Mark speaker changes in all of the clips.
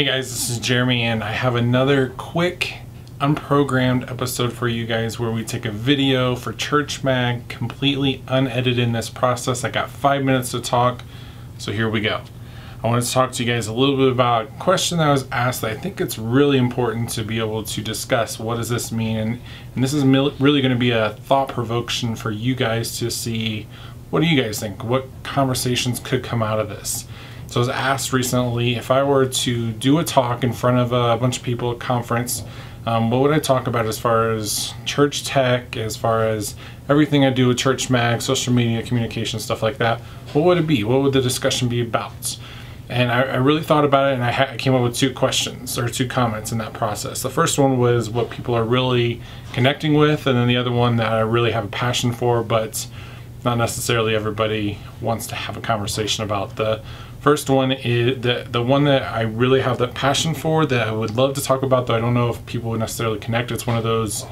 Speaker 1: Hey guys, this is Jeremy and I have another quick unprogrammed episode for you guys where we take a video for ChurchMag completely unedited in this process. I got five minutes to talk, so here we go. I wanted to talk to you guys a little bit about a question that I was asked that I think it's really important to be able to discuss. What does this mean? And, and this is really going to be a thought provocation for you guys to see what do you guys think? What conversations could come out of this? So I was asked recently if I were to do a talk in front of a bunch of people at a conference, um, what would I talk about as far as church tech, as far as everything I do with ChurchMag, social media, communication, stuff like that? What would it be? What would the discussion be about? And I, I really thought about it and I, I came up with two questions or two comments in that process. The first one was what people are really connecting with, and then the other one that I really have a passion for, but not necessarily everybody wants to have a conversation about. The First one is the the one that I really have that passion for that I would love to talk about though I don't know if people would necessarily connect. It's one of those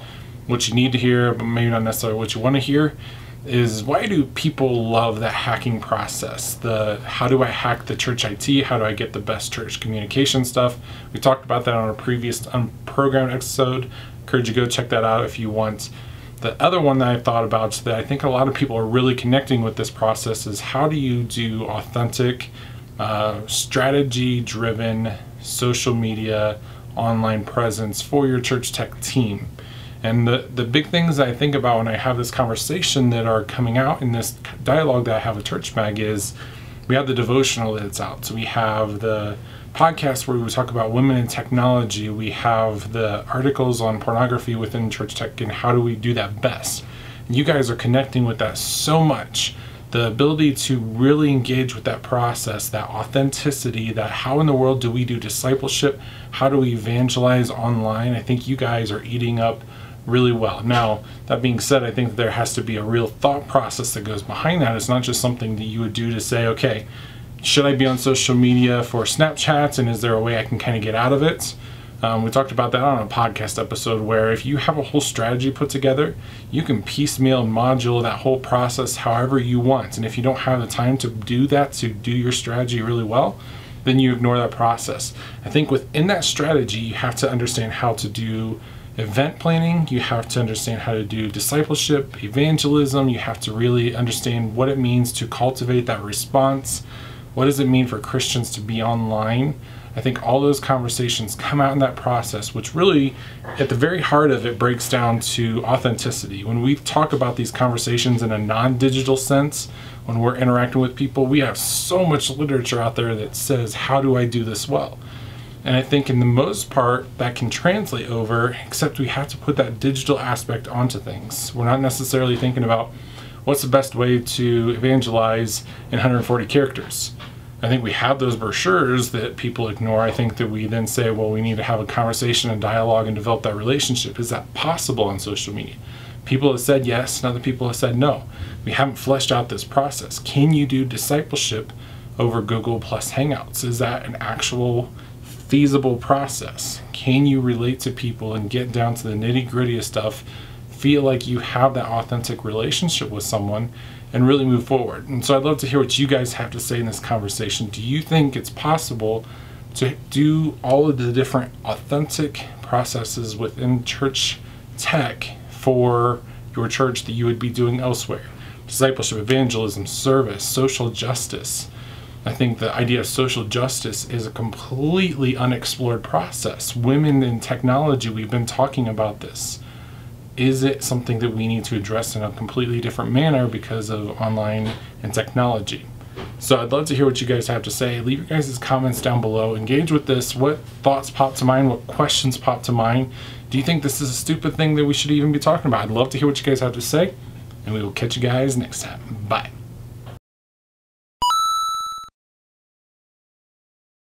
Speaker 1: what you need to hear but maybe not necessarily what you want to hear is why do people love the hacking process? The how do I hack the church IT? How do I get the best church communication stuff? We talked about that on a previous unprogrammed episode. Encourage you to go check that out if you want. The other one that I've thought about that I think a lot of people are really connecting with this process is how do you do authentic uh, strategy driven social media online presence for your church tech team. And the, the big things I think about when I have this conversation that are coming out in this dialogue that I have with ChurchMag is we have the devotional that's out. So we have the podcast where we talk about women in technology. We have the articles on pornography within church tech and how do we do that best. And you guys are connecting with that so much the ability to really engage with that process, that authenticity, that how in the world do we do discipleship? How do we evangelize online? I think you guys are eating up really well. Now, that being said, I think there has to be a real thought process that goes behind that. It's not just something that you would do to say, okay, should I be on social media for Snapchats and is there a way I can kind of get out of it? Um, we talked about that on a podcast episode where if you have a whole strategy put together, you can piecemeal module that whole process however you want. And if you don't have the time to do that, to do your strategy really well, then you ignore that process. I think within that strategy, you have to understand how to do event planning, you have to understand how to do discipleship, evangelism, you have to really understand what it means to cultivate that response. What does it mean for Christians to be online? I think all those conversations come out in that process, which really, at the very heart of it, breaks down to authenticity. When we talk about these conversations in a non digital sense, when we're interacting with people, we have so much literature out there that says, How do I do this well? And I think, in the most part, that can translate over, except we have to put that digital aspect onto things. We're not necessarily thinking about what's the best way to evangelize in 140 characters I think we have those brochures that people ignore. I think that we then say, well, we need to have a conversation and dialogue and develop that relationship. Is that possible on social media? People have said yes, and other people have said no. We haven't fleshed out this process. Can you do discipleship over Google Plus Hangouts? Is that an actual feasible process? Can you relate to people and get down to the nitty gritty of stuff? Feel like you have that authentic relationship with someone and really move forward. And so I'd love to hear what you guys have to say in this conversation. Do you think it's possible to do all of the different authentic processes within church tech for your church that you would be doing elsewhere? Discipleship, evangelism, service, social justice. I think the idea of social justice is a completely unexplored process. Women in technology, we've been talking about this is it something that we need to address in a completely different manner because of online and technology? So I'd love to hear what you guys have to say. Leave your guys' comments down below. Engage with this. What thoughts pop to mind? What questions pop to mind? Do you think this is a stupid thing that we should even be talking about? I'd love to hear what you guys have to say. And we will catch you guys next time. Bye.